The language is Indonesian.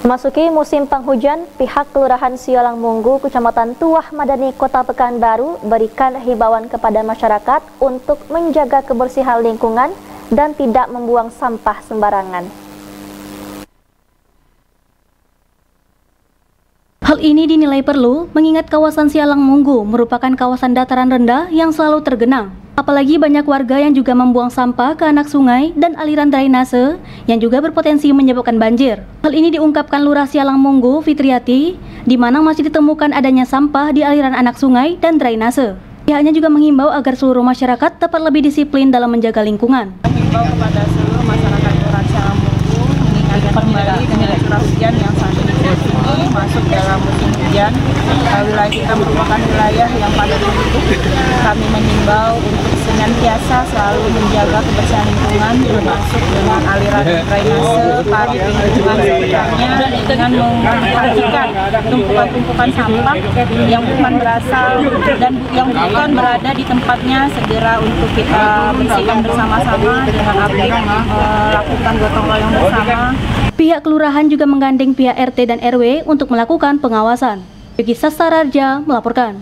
Masuki musim penghujan, pihak Kelurahan Siolang Munggu, Kecamatan Tuah Madani, Kota Pekanbaru berikan himbauan kepada masyarakat untuk menjaga kebersihan lingkungan dan tidak membuang sampah sembarangan. Hal ini dinilai perlu mengingat kawasan Sialang Munggu merupakan kawasan dataran rendah yang selalu tergenang. Apalagi banyak warga yang juga membuang sampah ke anak sungai dan aliran drainase yang juga berpotensi menyebabkan banjir. Hal ini diungkapkan Lurah Sialang Munggu Fitriati, di mana masih ditemukan adanya sampah di aliran anak sungai dan drainase. Pihaknya juga menghimbau agar seluruh masyarakat dapat lebih disiplin dalam menjaga lingkungan. Menghimbau kepada seluruh masyarakat Lurah Sialang Munggu mengingatkan kembali dengan curah hujan yang saat ini masuk Wilayah kita merupakan wilayah yang paling penduduk. Kami mengimbau untuk senantiasa selalu menjaga kebersihan lingkungan termasuk dengan aliran drainase, parit lingkungan sekitarnya dengan memperhatikan tumpukan-tumpukan sampah yang bukan berasal dan yang bukan berada di tempatnya segera untuk kita bersihkan bersama-sama dengan aktif melakukan gotong royong bersama. Pihak kelurahan juga menggandeng pihak RT dan RW untuk melakukan pengawasan. Yogi Sastararja melaporkan.